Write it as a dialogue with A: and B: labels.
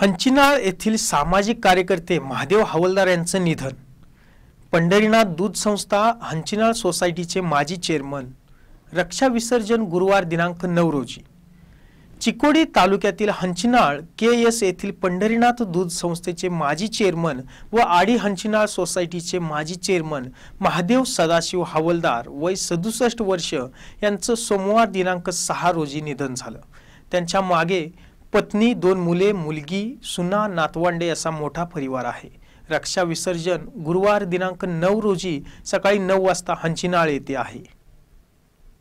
A: हंचिनाळ येथील सामाजिक कार्यकर्ते महादेव हवलदार यांचं निधन. पंढरीनाथ दूध संस्था हंचिनाळ सोसायटीचे माजी चेअरमन रक्षा विसर्जन गुरुवार दिनांक नऊ रोजी. चिकोडी तालुक्यातील हंचिनाळ के एस येथील पंढरीनाथ दूध संस्थेचे माजी चेअरमन व आडी हंचिनाळ सोसायटीचे माजी चेअरमन महादेव सदाशिव हवलदार वय सदुसष्ट वर्ष यांचं सोमवार दिनांक सहा रोजी निधन झालं. त्यांच्या मागे पत्नी दोन मुले मुलगी सुना नातवंडे असा मोठा परिवार आहे. रक्षा विसर्जन गुरुवार दिनांक नऊ रोजी सकाळी नऊ वाजता हंचिनाळ येथे आहे.